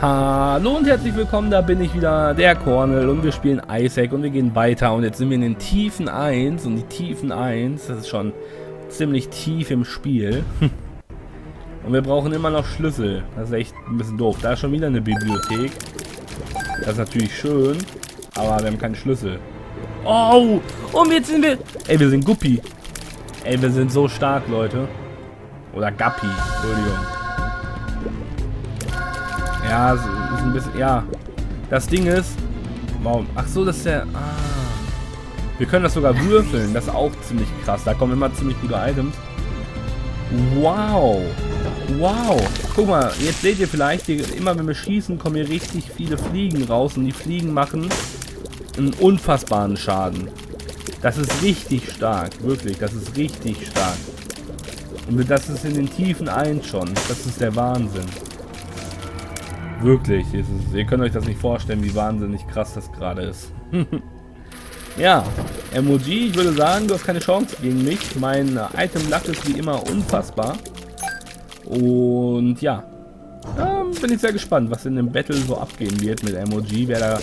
Hallo und herzlich willkommen, da bin ich wieder, der Cornel und wir spielen Isaac und wir gehen weiter und jetzt sind wir in den Tiefen 1 und die Tiefen 1, das ist schon ziemlich tief im Spiel. Und wir brauchen immer noch Schlüssel, das ist echt ein bisschen doof. Da ist schon wieder eine Bibliothek, das ist natürlich schön, aber wir haben keinen Schlüssel. Oh, und jetzt sind wir, ey wir sind Guppi. Ey, wir sind so stark, Leute. Oder Gappi, Entschuldigung. Ja, ist ein bisschen, ja. Das Ding ist, warum? Ach so, das ist der, ah. Wir können das sogar würfeln, das ist auch ziemlich krass. Da kommen immer ziemlich gute Items. Wow. Wow. Guck mal, jetzt seht ihr vielleicht, hier, immer wenn wir schießen, kommen hier richtig viele Fliegen raus. Und die Fliegen machen einen unfassbaren Schaden. Das ist richtig stark, wirklich, das ist richtig stark. Und das ist in den Tiefen 1 schon. Das ist der Wahnsinn. Wirklich, ist, ihr könnt euch das nicht vorstellen, wie wahnsinnig krass das gerade ist. ja, Emoji, ich würde sagen, du hast keine Chance gegen mich. Mein Item-Lack ist wie immer unfassbar. Und ja, ähm, bin ich sehr gespannt, was in dem Battle so abgehen wird mit Emoji. Wer da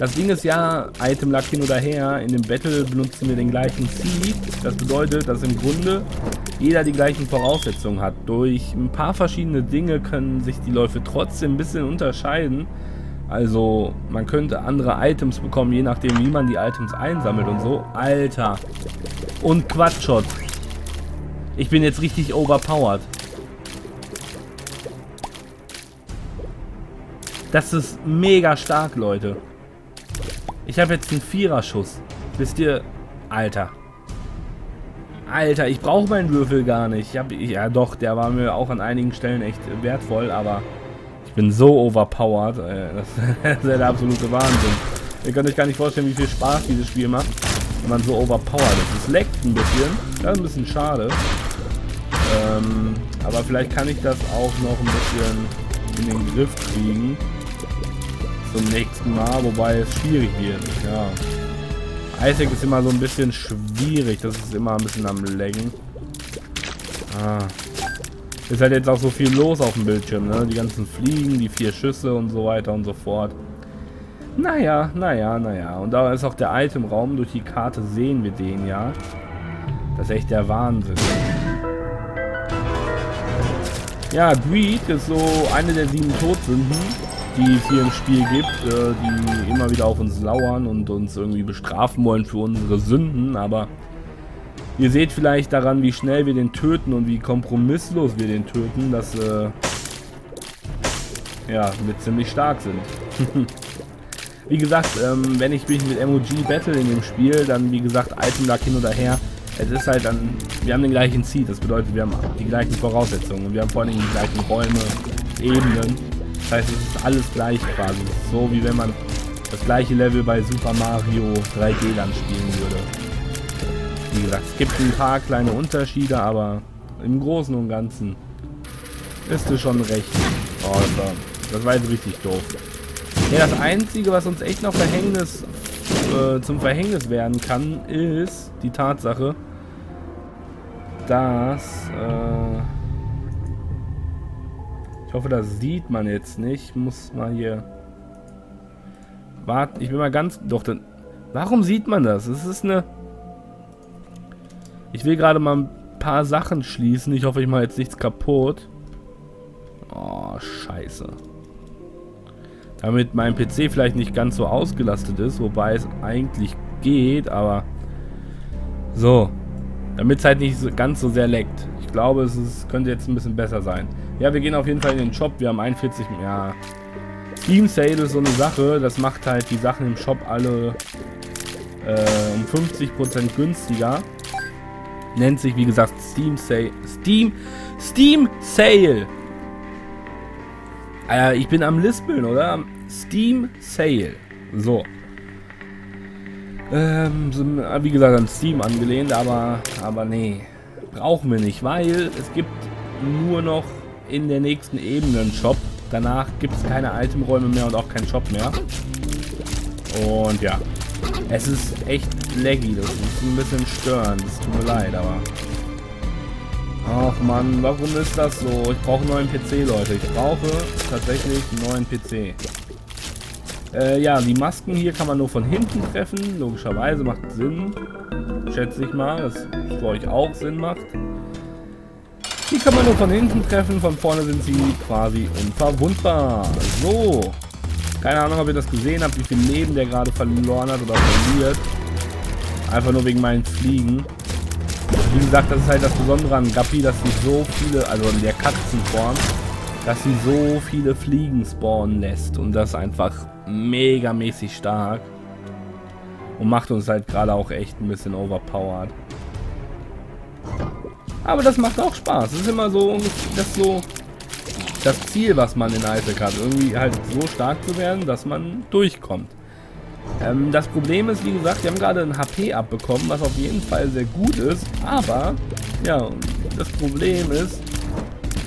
das Ding ist ja, Item lag hin oder her, in dem Battle benutzen wir den gleichen Seed. Das bedeutet, dass im Grunde jeder die gleichen Voraussetzungen hat. Durch ein paar verschiedene Dinge können sich die Läufe trotzdem ein bisschen unterscheiden. Also man könnte andere Items bekommen, je nachdem wie man die Items einsammelt und so. Alter. Und Quatschot. Ich bin jetzt richtig overpowered. Das ist mega stark, Leute. Ich habe jetzt einen Viererschuss. Wisst ihr? Alter. Alter, ich brauche meinen Würfel gar nicht. Ich hab, ja doch, der war mir auch an einigen Stellen echt wertvoll, aber ich bin so overpowered. Äh, das ist der absolute Wahnsinn. Ihr könnt euch gar nicht vorstellen, wie viel Spaß dieses Spiel macht, wenn man so overpowered ist. Es leckt ein bisschen. Das ist ein bisschen schade. Ähm, aber vielleicht kann ich das auch noch ein bisschen in den Griff kriegen zum nächsten Mal, wobei es schwierig wird. Ja. Isaac ist immer so ein bisschen schwierig, das ist immer ein bisschen am Laggen. Ah. Ist halt jetzt auch so viel los auf dem Bildschirm, ne? Die ganzen Fliegen, die vier Schüsse und so weiter und so fort. Naja, naja, naja. Und da ist auch der Itemraum. Durch die Karte sehen wir den ja. Das ist echt der Wahnsinn. Ja, Greed ist so eine der sieben Todsünden die es hier im Spiel gibt, äh, die immer wieder auf uns lauern und uns irgendwie bestrafen wollen für unsere Sünden, aber ihr seht vielleicht daran, wie schnell wir den töten und wie kompromisslos wir den töten, dass äh, ja, wir ziemlich stark sind. wie gesagt, ähm, wenn ich mich mit MOG battle in dem Spiel, dann wie gesagt, Item lag hin oder her. Es ist halt dann, wir haben den gleichen Seed, das bedeutet, wir haben die gleichen Voraussetzungen. Wir haben vor allem die gleichen Räume, Ebenen. Das heißt, es ist alles gleich quasi. So wie wenn man das gleiche Level bei Super Mario 3D dann spielen würde. Wie gesagt, es gibt ein paar kleine Unterschiede, aber im Großen und Ganzen ist es schon recht. Oh, das war, das war jetzt richtig doof. Ja, das Einzige, was uns echt noch Verhängnis äh, zum Verhängnis werden kann, ist die Tatsache, dass... Äh, ich hoffe, das sieht man jetzt nicht. muss mal hier... Warten, ich bin mal ganz... Doch, dann... Warum sieht man das? Es ist eine... Ich will gerade mal ein paar Sachen schließen. Ich hoffe, ich mache jetzt nichts kaputt. Oh, scheiße. Damit mein PC vielleicht nicht ganz so ausgelastet ist, wobei es eigentlich geht, aber... So. Damit es halt nicht so, ganz so sehr leckt. Ich glaube, es ist, könnte jetzt ein bisschen besser sein. Ja, wir gehen auf jeden Fall in den Shop. Wir haben 41... Ja. Steam Sale ist so eine Sache. Das macht halt die Sachen im Shop alle äh, um 50% günstiger. Nennt sich, wie gesagt, Steam Sale. Steam... Steam Sale! Äh, ich bin am Lispeln, oder? Steam Sale. So. Ähm, wie gesagt, an Steam angelehnt, aber, aber nee. Brauchen wir nicht, weil es gibt nur noch in der nächsten Ebene einen Shop. Danach gibt es keine Itemräume mehr und auch keinen Shop mehr. Und ja, es ist echt laggy. Das ist ein bisschen störend. Das tut mir leid, aber... Ach man, warum ist das so? Ich brauche einen neuen PC, Leute. Ich brauche tatsächlich einen neuen PC. Äh, ja, die Masken hier kann man nur von hinten treffen. Logischerweise macht Sinn. Schätze ich mal, dass es für euch auch Sinn macht. Die kann man nur von hinten treffen. Von vorne sind sie quasi unverwundbar. So. Keine Ahnung, ob ihr das gesehen habt, wie viel Leben der gerade verloren hat oder verliert. Einfach nur wegen meinen Fliegen. Wie gesagt, das ist halt das Besondere an Guppy, dass sie so viele, also in der Katzenform, dass sie so viele Fliegen spawnen lässt. Und das einfach megamäßig stark. Und macht uns halt gerade auch echt ein bisschen overpowered. Aber das macht auch Spaß. Es ist immer so, das so das Ziel, was man in Isaac hat. Irgendwie halt so stark zu werden, dass man durchkommt. Ähm, das Problem ist, wie gesagt, wir haben gerade ein HP abbekommen, was auf jeden Fall sehr gut ist. Aber, ja, das Problem ist,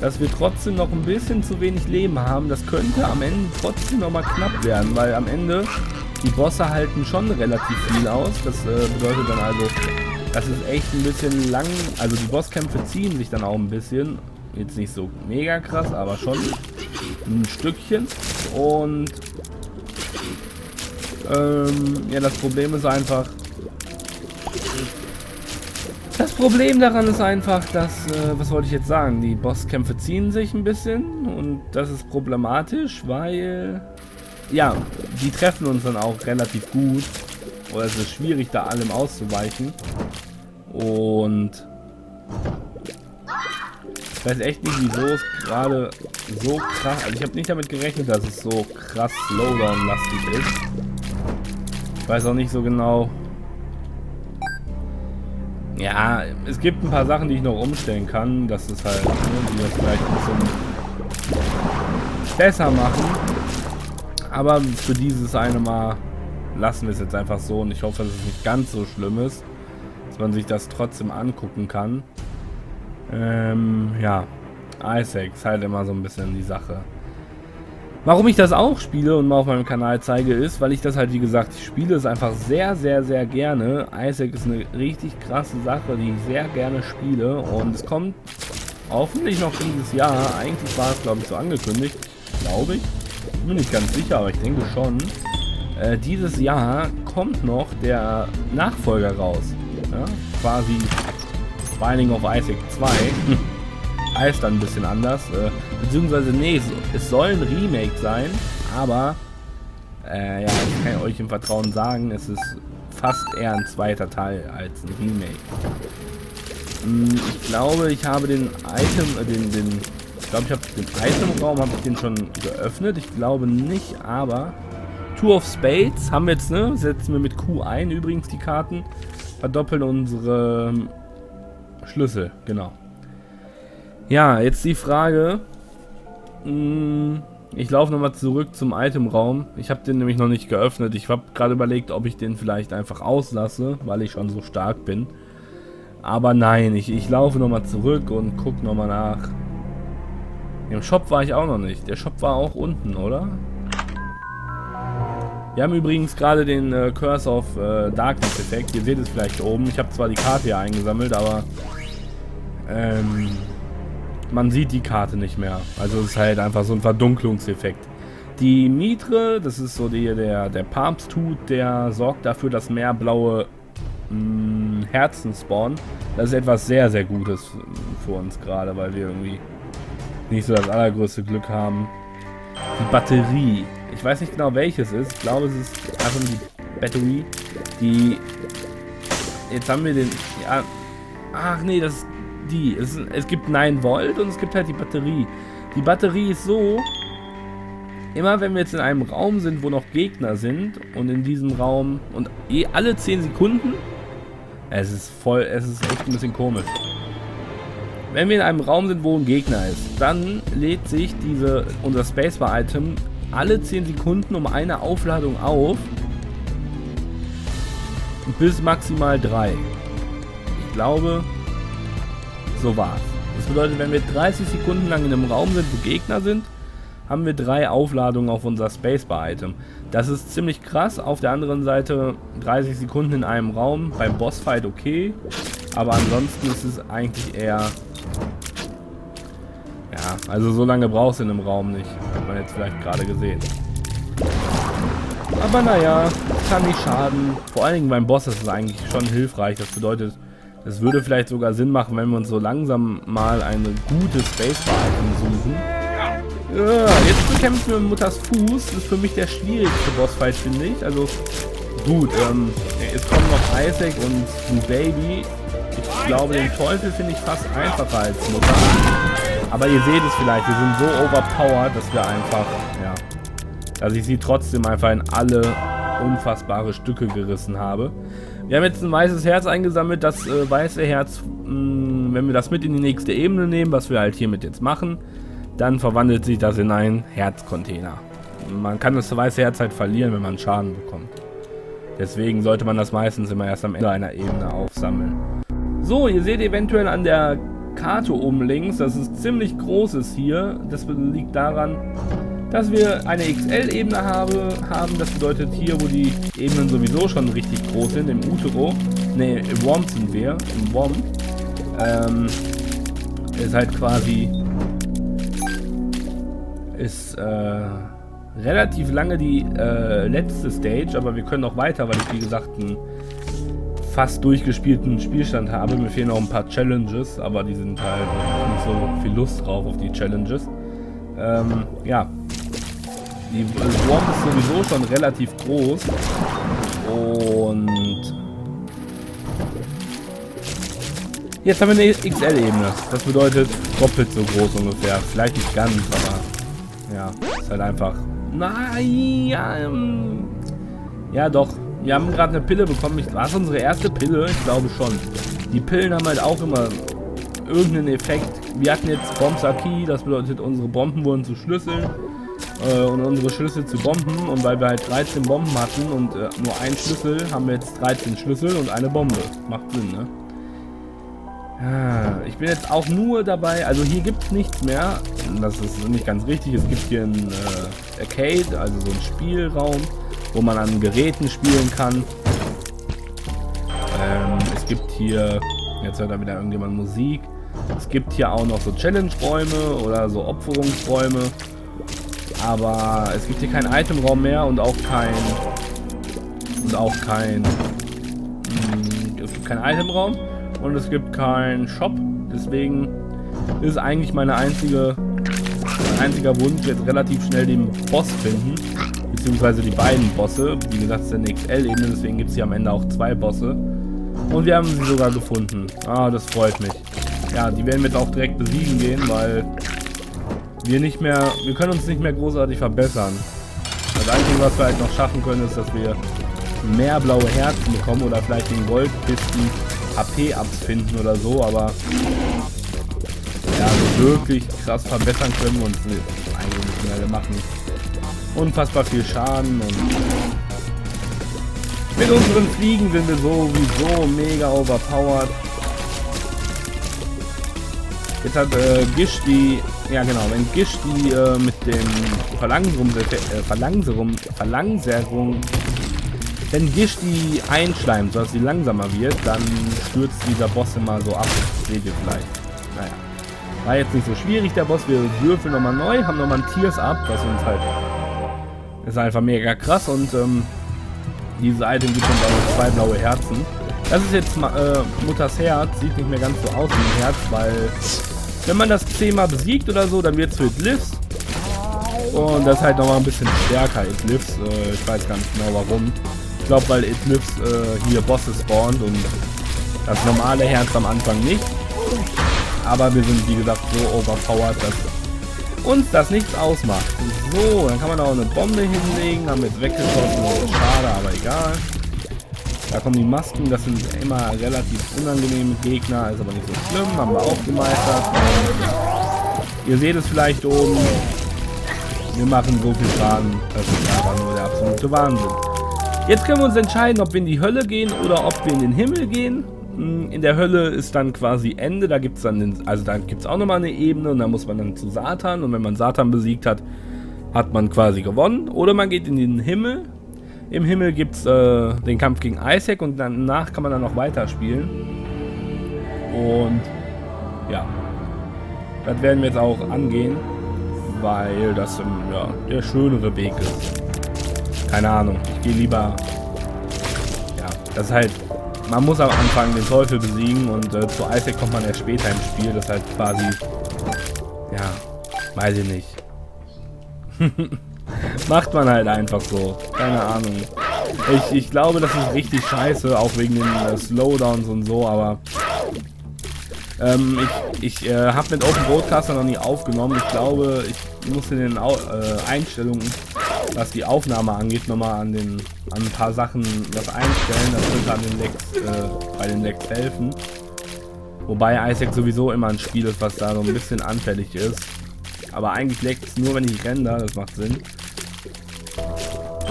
dass wir trotzdem noch ein bisschen zu wenig Leben haben. Das könnte am Ende trotzdem noch mal knapp werden, weil am Ende die Bosse halten schon relativ viel aus. Das äh, bedeutet dann also, das ist echt ein bisschen lang. Also die Bosskämpfe ziehen sich dann auch ein bisschen. Jetzt nicht so mega krass, aber schon ein Stückchen. Und ähm, ja, das Problem ist einfach... Problem daran ist einfach, dass, äh, was wollte ich jetzt sagen, die Bosskämpfe ziehen sich ein bisschen und das ist problematisch, weil, ja, die treffen uns dann auch relativ gut oder es ist schwierig, da allem auszuweichen und ich weiß echt nicht, wieso es gerade so krass, also ich habe nicht damit gerechnet, dass es so krass Slowdown-lastig ist. Ich weiß auch nicht so genau. Ja, es gibt ein paar Sachen, die ich noch umstellen kann. Das ist halt, ne, die das vielleicht ein bisschen besser machen. Aber für dieses eine Mal lassen wir es jetzt einfach so. Und ich hoffe, dass es nicht ganz so schlimm ist. Dass man sich das trotzdem angucken kann. Ähm, ja. Isaac ist halt immer so ein bisschen die Sache. Warum ich das auch spiele und mal auf meinem Kanal zeige, ist, weil ich das halt, wie gesagt, ich spiele es einfach sehr, sehr, sehr gerne. Isaac ist eine richtig krasse Sache, die ich sehr gerne spiele. Und es kommt hoffentlich noch dieses Jahr. Eigentlich war es, glaube ich, so angekündigt. Glaube ich. Bin nicht ganz sicher, aber ich denke schon. Äh, dieses Jahr kommt noch der Nachfolger raus. Ja? Quasi Binding of Isaac 2. heißt dann ein bisschen anders. Äh, beziehungsweise, nee, es, soll ein Remake sein, aber äh, ja, ich kann euch im Vertrauen sagen, es ist fast eher ein zweiter Teil als ein Remake. Hm, ich glaube, ich habe den Item, äh, den, den, ich glaube, ich habe den Itemraum, habe ich den schon geöffnet. Ich glaube nicht, aber Tour of Spades haben wir jetzt, ne? Setzen wir mit Q ein, übrigens die Karten. Verdoppeln unsere Schlüssel, genau. Ja, jetzt die Frage. Hm, ich laufe nochmal zurück zum Itemraum. Ich habe den nämlich noch nicht geöffnet. Ich habe gerade überlegt, ob ich den vielleicht einfach auslasse, weil ich schon so stark bin. Aber nein, ich, ich laufe nochmal zurück und gucke nochmal nach. Im Shop war ich auch noch nicht. Der Shop war auch unten, oder? Wir haben übrigens gerade den äh, Curse of äh, Darkness Effekt. Ihr seht es vielleicht oben. Ich habe zwar die Karte hier eingesammelt, aber ähm, man sieht die Karte nicht mehr. Also es ist halt einfach so ein Verdunklungseffekt. Die Mitre, das ist so die, der, der Papsthut, der sorgt dafür, dass mehr blaue mh, mm, Herzen spawnen. Das ist etwas sehr, sehr Gutes für uns gerade, weil wir irgendwie nicht so das allergrößte Glück haben. Die Batterie. Ich weiß nicht genau welches ist. Ich glaube es ist einfach die Batterie. Die... Jetzt haben wir den... Ja... Ach nee, das ist die. Es, es gibt 9 Volt und es gibt halt die Batterie. Die Batterie ist so, immer wenn wir jetzt in einem Raum sind, wo noch Gegner sind und in diesem Raum und eh alle 10 Sekunden, es ist voll, es ist echt ein bisschen komisch. Wenn wir in einem Raum sind, wo ein Gegner ist, dann lädt sich diese, unser Spacebar-Item alle 10 Sekunden um eine Aufladung auf. Bis maximal 3. Ich glaube, so war's. Das bedeutet, wenn wir 30 Sekunden lang in einem Raum sind, wo Gegner sind, haben wir drei Aufladungen auf unser Spacebar-Item. Das ist ziemlich krass. Auf der anderen Seite 30 Sekunden in einem Raum, beim Bossfight okay. Aber ansonsten ist es eigentlich eher Ja, also so lange brauchst du in einem Raum nicht. Hat man jetzt vielleicht gerade gesehen. Aber naja, kann nicht schaden. Vor allen Dingen beim Boss ist es eigentlich schon hilfreich. Das bedeutet, es würde vielleicht sogar Sinn machen, wenn wir uns so langsam mal eine gute Spacebar-Item suchen. Ja, jetzt bekämpfen wir Mutters Fuß. Das ist für mich der schwierigste Bossfight, finde ich. Also gut, ähm, es kommen noch Isaac und Blue Baby. Ich glaube, den Teufel finde ich fast einfacher als Mutter. Aber ihr seht es vielleicht, wir sind so overpowered, dass wir einfach, ja, dass ich sie trotzdem einfach in alle unfassbare Stücke gerissen habe. Wir haben jetzt ein weißes Herz eingesammelt. Das äh, weiße Herz, mh, wenn wir das mit in die nächste Ebene nehmen, was wir halt hiermit jetzt machen, dann verwandelt sich das in einen Herzcontainer. Man kann das weiße Herz halt verlieren, wenn man Schaden bekommt. Deswegen sollte man das meistens immer erst am Ende einer Ebene aufsammeln. So, ihr seht eventuell an der Karte oben links, dass es ziemlich groß ist hier. Das liegt daran, dass wir eine XL-Ebene habe, haben. Das bedeutet hier, wo die Ebenen sowieso schon richtig groß sind, im Utero, ne, im Womp sind wir, im Womp, ähm, ist halt quasi, ist, äh, relativ lange die äh, letzte Stage, aber wir können noch weiter, weil ich, wie gesagt, einen fast durchgespielten Spielstand habe. Mir fehlen noch ein paar Challenges, aber die sind halt nicht so viel Lust drauf auf die Challenges. Ähm, ja, die Wurm ist sowieso schon relativ groß. Und jetzt haben wir eine XL-Ebene. Das bedeutet doppelt so groß ungefähr. Vielleicht nicht ganz, aber ja, ist halt einfach. Nein, ja, ähm, ja doch. Wir haben gerade eine Pille bekommen. War es unsere erste Pille? Ich glaube schon. Die Pillen haben halt auch immer irgendeinen Effekt. Wir hatten jetzt Bombsaki, das bedeutet, unsere Bomben wurden zu Schlüsseln äh, und unsere Schlüssel zu Bomben. Und weil wir halt 13 Bomben hatten und äh, nur einen Schlüssel, haben wir jetzt 13 Schlüssel und eine Bombe. Macht Sinn, ne? Ich bin jetzt auch nur dabei, also hier gibt es nichts mehr. Das ist nicht ganz richtig. Es gibt hier ein äh, Arcade, also so ein Spielraum, wo man an Geräten spielen kann. Ähm, es gibt hier, jetzt hört da wieder irgendjemand Musik. Es gibt hier auch noch so Challenge-Räume oder so Opferungsräume. Aber es gibt hier keinen Itemraum mehr und auch kein... Und auch kein... Mh, hm, es gibt keinen Itemraum und es gibt keinen Shop. Deswegen ist eigentlich meine einzige... Mein einziger Wunsch, jetzt relativ schnell den Boss finden. Beziehungsweise die beiden Bosse. Wie gesagt, es ist eine XL-Ebene, deswegen gibt es hier am Ende auch zwei Bosse. Und wir haben sie sogar gefunden. Ah, das freut mich. Ja, die werden wir jetzt auch direkt besiegen gehen, weil wir nicht mehr, wir können uns nicht mehr großartig verbessern. Das Einzige, was wir halt noch schaffen können, ist, dass wir mehr blaue Herzen bekommen oder vielleicht den Goldpisten AP-Ups finden oder so, aber ja, also wirklich krass verbessern können wir uns eigentlich nicht mehr. Wir machen unfassbar viel Schaden und mit unseren Fliegen sind wir sowieso mega overpowered. Jetzt hat äh, Gish die, ja genau, wenn Gish die äh, mit dem Verlangserung, äh, Verlangserung, wenn Gish die einschleimt, sodass sie langsamer wird, dann stürzt dieser Boss immer so ab. Seht ihr vielleicht. Naja. War jetzt nicht so schwierig, der Boss. Wir würfeln nochmal neu, haben nochmal ein Tiers ab, was uns halt ist einfach mega krass und ähm, dieses Item gibt uns auch zwei blaue Herzen. Das ist jetzt äh, Mutters Herz, sieht nicht mehr ganz so aus wie ein Herz, weil wenn man das zehnmal besiegt oder so, dann wird es für Glyphs. Und das ist halt nochmal ein bisschen stärker, Eclipse. Äh, ich weiß gar nicht genau warum. Ich glaube, weil Eclipse äh, hier Bosse spawnt und das normale Herz am Anfang nicht. Aber wir sind, wie gesagt, so overpowered, dass uns das nichts ausmacht. So, dann kann man auch eine Bombe hinlegen. Wir jetzt weggeschossen. Schade, aber egal. Da kommen die Masken, das sind immer relativ unangenehme Gegner, ist aber nicht so schlimm, haben wir auch gemeistert. Ihr seht es vielleicht oben, wir machen so viel Schaden, das ist einfach nur der absolute Wahnsinn. Jetzt können wir uns entscheiden, ob wir in die Hölle gehen oder ob wir in den Himmel gehen. Hm, in der Hölle ist dann quasi Ende, da gibt es dann, den, also da gibt auch nochmal eine Ebene und da muss man dann zu Satan und wenn man Satan besiegt hat, hat man quasi gewonnen. Oder man geht in den Himmel, im Himmel gibt es äh, den Kampf gegen Isaac und danach kann man dann noch weiterspielen. Und ja. Das werden wir jetzt auch angehen, weil das ähm, ja, der schönere Weg ist. Keine Ahnung, ich gehe lieber... Ja, das ist halt... Man muss am Anfang den Teufel besiegen und äh, zu Isaac kommt man erst später im Spiel. Das ist halt quasi... Ja, weiß ich nicht. Macht man halt einfach so. Keine Ahnung. Ich, ich glaube, das ist richtig scheiße, auch wegen den äh, Slowdowns und so, aber ähm, ich ich äh, habe mit Open Broadcaster noch nie aufgenommen. Ich glaube, ich muss in den Au äh, Einstellungen, was die Aufnahme angeht, nochmal an den an ein paar Sachen was einstellen. Das könnte an den Lecks, äh, bei den Lecks helfen. Wobei Isaac sowieso immer ein Spiel ist, was da so ein bisschen anfällig ist. Aber eigentlich leckt es nur, wenn ich render, das macht Sinn.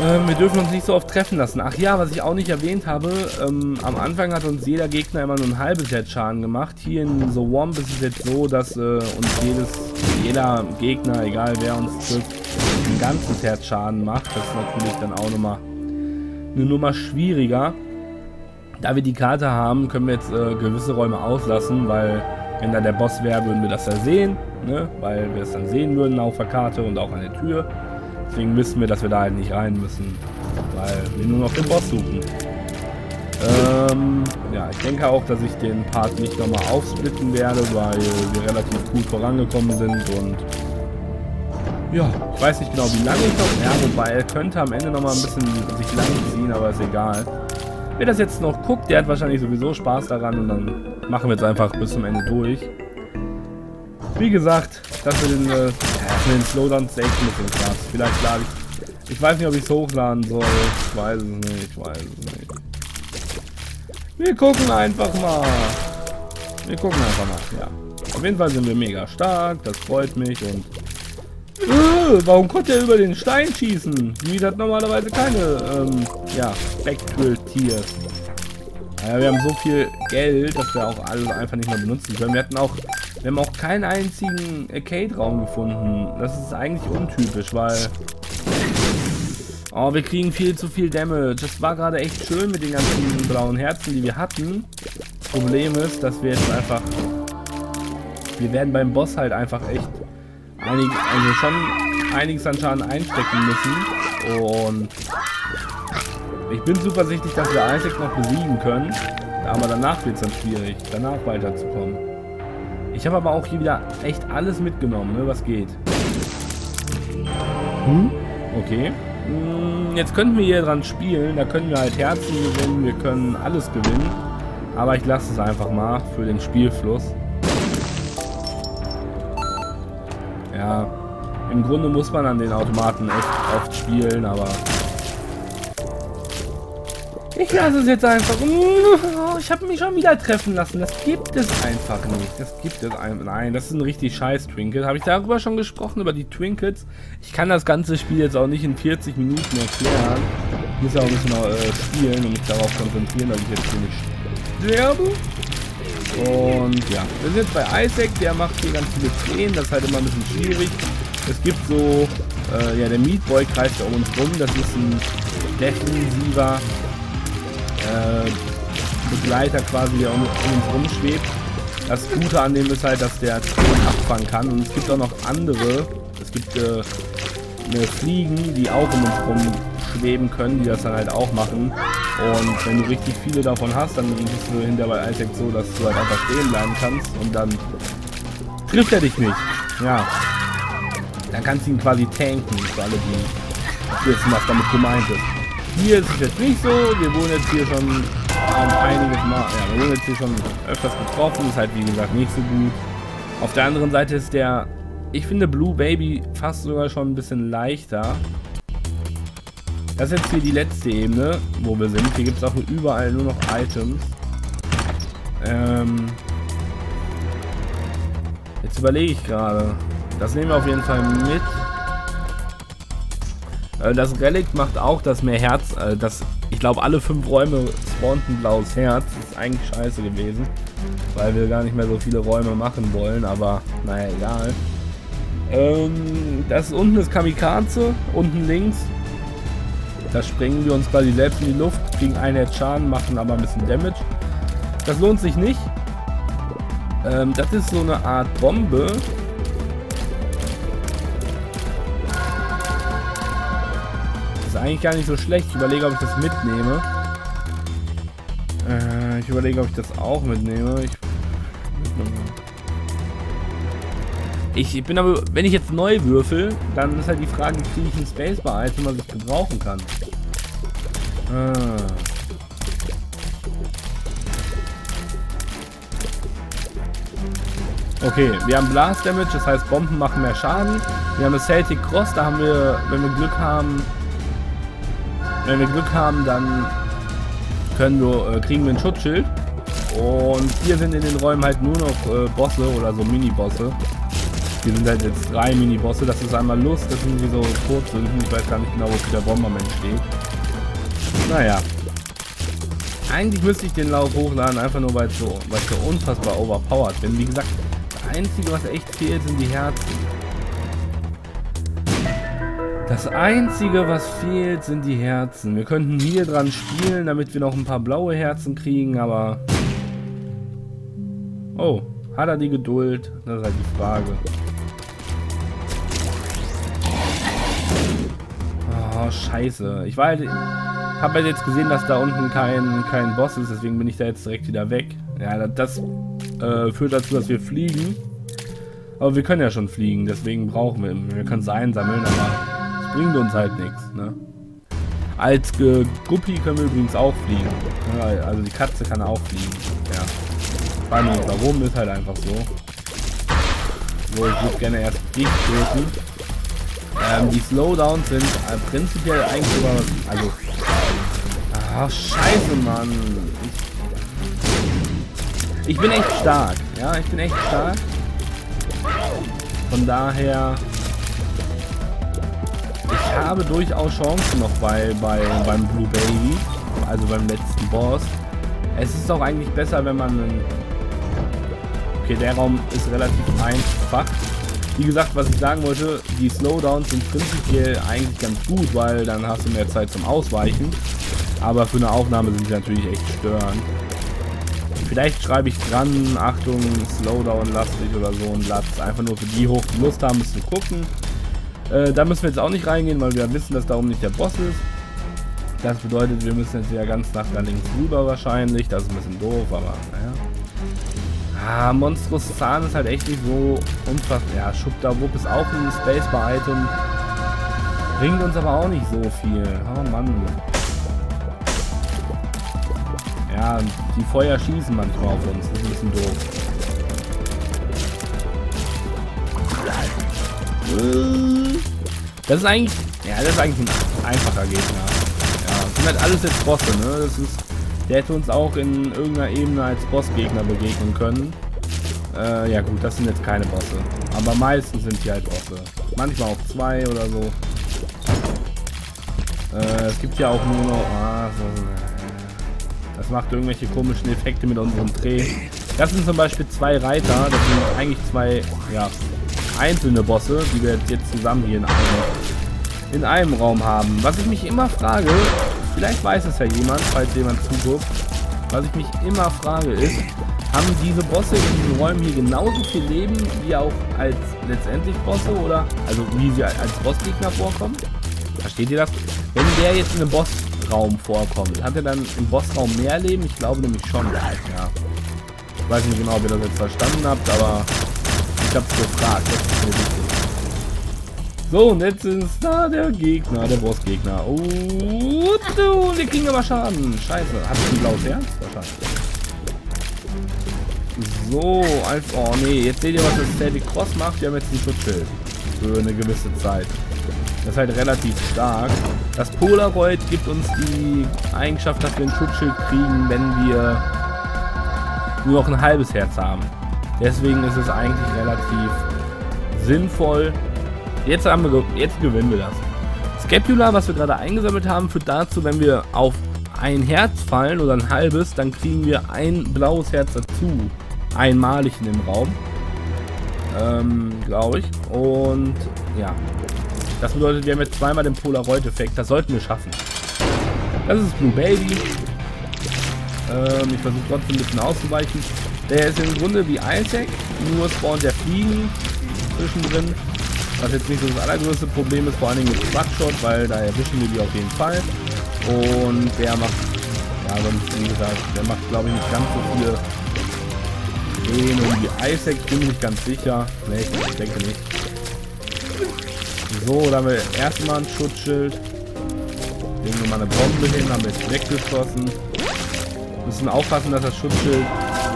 Ähm, wir dürfen uns nicht so oft treffen lassen. Ach ja, was ich auch nicht erwähnt habe, ähm, am Anfang hat uns jeder Gegner immer nur ein halbes Herzschaden gemacht. Hier in The Womp ist es jetzt so, dass äh, uns jedes, jeder Gegner, egal wer uns trifft, ein ganzes Herzschaden macht. Das ist natürlich dann auch nochmal eine Nummer schwieriger. Da wir die Karte haben, können wir jetzt äh, gewisse Räume auslassen, weil wenn da der Boss wäre, würden wir das ja sehen, ne? weil wir es dann sehen würden auf der Karte und auch an der Tür. Deswegen wissen wir, dass wir da halt nicht rein müssen, weil wir nur noch den Boss suchen. Ähm, ja, ich denke auch, dass ich den Part nicht nochmal aufsplitten werde, weil wir relativ gut vorangekommen sind und ja, ich weiß nicht genau, wie lange ich noch... Ja, wobei er könnte am Ende nochmal ein bisschen sich lang ziehen, aber ist egal. Wer das jetzt noch guckt, der hat wahrscheinlich sowieso Spaß daran und dann machen wir jetzt einfach bis zum Ende durch. Wie gesagt, das mit den, äh, den Slowdowns ist echt ein bisschen krass. Vielleicht lade ich... Ich weiß nicht, ob ich es hochladen soll. Ich weiß es nicht, ich weiß es nicht. Wir gucken einfach mal. Wir gucken einfach mal, ja. Auf jeden Fall sind wir mega stark, das freut mich und... Äh, warum konnte er über den Stein schießen? Wie hat normalerweise keine, ähm, ja, Spectral Tiers. Ja, wir haben so viel Geld, dass wir auch alles einfach nicht mehr benutzen können. Wir hatten auch wir haben auch keinen einzigen Arcade-Raum gefunden. Das ist eigentlich untypisch, weil... Oh, wir kriegen viel zu viel Damage. Das war gerade echt schön mit den ganzen blauen Herzen, die wir hatten. Problem ist, dass wir jetzt einfach... Wir werden beim Boss halt einfach echt einig, also schon einiges an Schaden einstecken müssen. Und ich bin zuversichtlich, dass wir Isaac noch besiegen können. Aber danach wird es dann schwierig, danach weiterzukommen. Ich habe aber auch hier wieder echt alles mitgenommen, ne, was geht. Hm? Okay. Hm, jetzt könnten wir hier dran spielen. Da können wir halt Herzen gewinnen, wir können alles gewinnen. Aber ich lasse es einfach mal für den Spielfluss. Ja, im Grunde muss man an den Automaten echt oft spielen, aber ich lasse es jetzt einfach. Ich habe mich schon wieder treffen lassen. Das gibt es einfach nicht. Das gibt es einfach. Nein, das ist ein richtig scheiß Trinket. Habe ich darüber schon gesprochen, über die Trinkets? Ich kann das ganze Spiel jetzt auch nicht in 40 Minuten erklären. Ich muss ja auch ein bisschen äh, spielen und mich darauf konzentrieren, dass ich jetzt hier nicht sterbe. Und ja, wir sind jetzt bei Isaac. Der macht hier ganz viele Tränen. Das ist halt immer ein bisschen schwierig. Es gibt so... Äh, ja, der Meatboy kreist da um uns rum. Das ist ein defensiver äh, Begleiter quasi, der um, um uns rumschwebt. Das Gute an dem ist halt, dass der Ton abfangen kann. Und es gibt auch noch andere. Es gibt äh, Fliegen, die auch um uns rum schweben können, die das dann halt auch machen. Und wenn du richtig viele davon hast, dann bist du hinter bei Isaac so, dass du halt einfach stehen bleiben kannst und dann trifft er dich nicht. Ja. Dann kannst du ihn quasi tanken, für alle, die wissen, was damit gemeint ist. Hier ist es jetzt nicht so. Wir wurden jetzt hier schon ähm, einiges Mal, ja, wir wurden jetzt hier schon öfters getroffen. Ist halt wie gesagt nicht so gut. Auf der anderen Seite ist der, ich finde Blue Baby fast sogar schon ein bisschen leichter. Das ist jetzt hier die letzte Ebene, wo wir sind. Hier gibt es auch überall nur noch Items. Ähm, jetzt überlege ich gerade. Das nehmen wir auf jeden Fall mit. Äh, das Relikt macht auch das mehr Herz, äh, das, ich glaube alle fünf Räume spawnt ein blaues Herz. Ist eigentlich scheiße gewesen, weil wir gar nicht mehr so viele Räume machen wollen, aber naja, egal. Ähm, das unten ist Kamikaze, unten links. Da springen wir uns quasi selbst in die Luft, kriegen einen Herz Schaden, machen aber ein bisschen Damage. Das lohnt sich nicht. Ähm, das ist so eine Art Bombe, eigentlich gar nicht so schlecht. Ich überlege, ob ich das mitnehme. Äh, ich überlege, ob ich das auch mitnehme. Ich, ich bin aber, wenn ich jetzt neu würfel, dann ist halt die Frage, kriege ich ein Spacebar-Item, was ich gebrauchen kann. Ah. Okay, wir haben Blast Damage, das heißt Bomben machen mehr Schaden. Wir haben eine Celtic Cross, da haben wir, wenn wir Glück haben, wenn wir Glück haben, dann können wir, äh, kriegen wir ein Schutzschild. Und hier sind in den Räumen halt nur noch äh, Bosse oder so Mini-Bosse. Hier sind halt jetzt drei Mini-Bosse. Das ist einmal Lust, das sind so Todsünden. Ich weiß gar nicht genau, wo der Bomberman steht. Naja. Eigentlich müsste ich den Lauf hochladen, einfach nur weil ich so, weil ich so unfassbar overpowered bin. Wie gesagt, Einzige, was echt fehlt, sind die Herzen. Das Einzige, was fehlt, sind die Herzen. Wir könnten hier dran spielen, damit wir noch ein paar blaue Herzen kriegen, aber... Oh, hat er die Geduld? Das ist halt die Frage. Oh, scheiße. Ich war halt... Hab halt jetzt gesehen, dass da unten kein, kein Boss ist, deswegen bin ich da jetzt direkt wieder weg. Ja, das äh, führt dazu, dass wir fliegen. Aber wir können ja schon fliegen, deswegen brauchen wir Wir können es einsammeln, aber bringt uns halt nichts. Ne? Als äh, Guppi können wir übrigens auch fliegen. Also die Katze kann auch fliegen. Ja. Fragen wir uns warum, ist halt einfach so. So, ich würde gerne erst dich töten. Ähm, die Slowdowns sind äh, prinzipiell eigentlich sogar. Also. Ach, scheiße, Mann. Ich, ich bin echt stark. Ja, ich bin echt stark. Von daher, ich habe durchaus Chancen noch bei, bei beim Blue Baby, also beim letzten Boss. Es ist auch eigentlich besser, wenn man... Okay, der Raum ist relativ einfach. Wie gesagt, was ich sagen wollte, die Slowdowns sind prinzipiell eigentlich ganz gut, weil dann hast du mehr Zeit zum Ausweichen. Aber für eine Aufnahme sind sie natürlich echt störend. Vielleicht schreibe ich dran, Achtung, Slowdown lastig oder so ein Platz. Einfach nur für die hoch, die Lust haben, es zu gucken. Äh, da müssen wir jetzt auch nicht reingehen, weil wir wissen, dass darum nicht der Boss ist. Das bedeutet, wir müssen jetzt ja ganz nach da links rüber wahrscheinlich. Das ist ein bisschen doof, aber naja. Ah, Monstrous Zahn ist halt echt nicht so unfassbar. Ja, Schubda Wupp ist auch ein Spacebar-Item. Bringt uns aber auch nicht so viel. Oh Mann. Ja, die Feuer schießen manchmal auf uns. Das ist ein bisschen doof. Das ist eigentlich... Ja, das ist eigentlich ein einfacher Gegner. Ja, das sind halt alles jetzt Bosse, ne? Das ist... Der hätte uns auch in irgendeiner Ebene als Bossgegner begegnen können. Äh, ja gut, das sind jetzt keine Bosse. Aber meistens sind die halt Bosse. Manchmal auch zwei oder so. Äh, es gibt ja auch nur noch... Ah, so, das macht irgendwelche komischen Effekte mit unserem Dreh. Das sind zum Beispiel zwei Reiter. Das sind eigentlich zwei ja, einzelne Bosse, die wir jetzt zusammen hier in einem, in einem Raum haben. Was ich mich immer frage, vielleicht weiß es ja jemand, falls jemand zuguckt, was ich mich immer frage ist, haben diese Bosse in diesen Räumen hier genauso viel Leben wie auch als letztendlich Bosse oder also wie sie als Bossgegner vorkommen? Versteht ihr das? Wenn der jetzt in einem Boss Bossraum vorkommt. Hat er dann im Bossraum mehr Leben? Ich glaube nämlich schon. Ja. Ich weiß nicht genau, ob ihr das jetzt verstanden habt, aber ich habe es gefragt. Das ist mir wichtig. So, und jetzt ist da der Gegner, der Bossgegner. Oh, wir kriegen aber Schaden. Scheiße. Hat ein blaues Herz? So, als... Oh, nee. Jetzt seht ihr, was das Steady Cross macht. Wir haben jetzt ein Schutzschild. Für eine gewisse Zeit. Das ist halt relativ stark. Das Polaroid gibt uns die Eigenschaft, dass wir ein Schutzschild kriegen, wenn wir nur noch ein halbes Herz haben. Deswegen ist es eigentlich relativ sinnvoll. Jetzt, haben wir, jetzt gewinnen wir das. Scapula, was wir gerade eingesammelt haben, führt dazu, wenn wir auf ein Herz fallen oder ein halbes, dann kriegen wir ein blaues Herz dazu. Einmalig in dem Raum. Ähm, glaube ich. Und ja, das bedeutet, wir haben jetzt zweimal den Polaroid-Effekt. Das sollten wir schaffen. Das ist Blue Baby. Ähm, ich versuche trotzdem ein bisschen auszuweichen. Der ist im Grunde wie Isaac, nur spawnt der Fliegen zwischendrin. Was jetzt nicht das allergrößte Problem ist, vor allen Dingen mit Headshot, weil da erwischen wir die auf jeden Fall. Und der macht, ja sonst wie gesagt, der macht glaube ich nicht ganz so viele Gehen um die Isaac, bin ich ganz sicher. Ne, ich denke nicht. So, da haben wir erstmal ein Schutzschild. Legen wir mal eine Bombe hin, haben wir jetzt weggeschossen. Müssen aufpassen, dass das Schutzschild,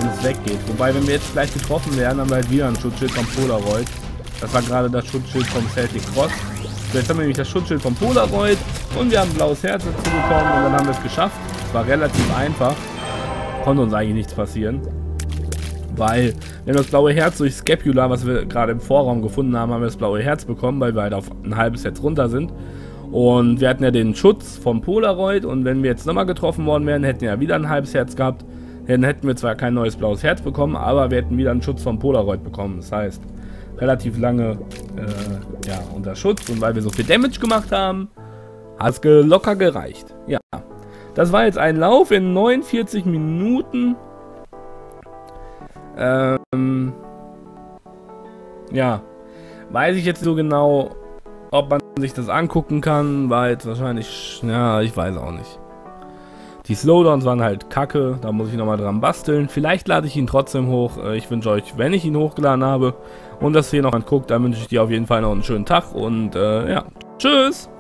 wenn es weggeht. Wobei, wenn wir jetzt gleich getroffen werden, haben wir halt wieder ein Schutzschild vom Polaroid. Das war gerade das Schutzschild vom Celtic Cross. So, jetzt haben wir nämlich das Schutzschild vom Polaroid und wir haben ein blaues Herz dazu bekommen und dann haben wir es geschafft. Es war relativ einfach. Konnte uns eigentlich nichts passieren. Weil wir haben das blaue Herz durch Scapula, was wir gerade im Vorraum gefunden haben, haben wir das blaue Herz bekommen, weil wir halt auf ein halbes Herz runter sind. Und wir hatten ja den Schutz vom Polaroid und wenn wir jetzt nochmal getroffen worden wären, hätten wir ja wieder ein halbes Herz gehabt. Dann hätten wir zwar kein neues blaues Herz bekommen, aber wir hätten wieder einen Schutz vom Polaroid bekommen. Das heißt, relativ lange äh, ja, unter Schutz und weil wir so viel Damage gemacht haben, hat es locker gereicht. Ja, das war jetzt ein Lauf in 49 Minuten. Ähm, ja, weiß ich jetzt so genau, ob man sich das angucken kann, war jetzt wahrscheinlich, ja, ich weiß auch nicht. Die Slowdowns waren halt kacke, da muss ich nochmal dran basteln. Vielleicht lade ich ihn trotzdem hoch. Äh, ich wünsche euch, wenn ich ihn hochgeladen habe und das hier noch anguckt, dann wünsche ich dir auf jeden Fall noch einen schönen Tag und äh, ja, tschüss!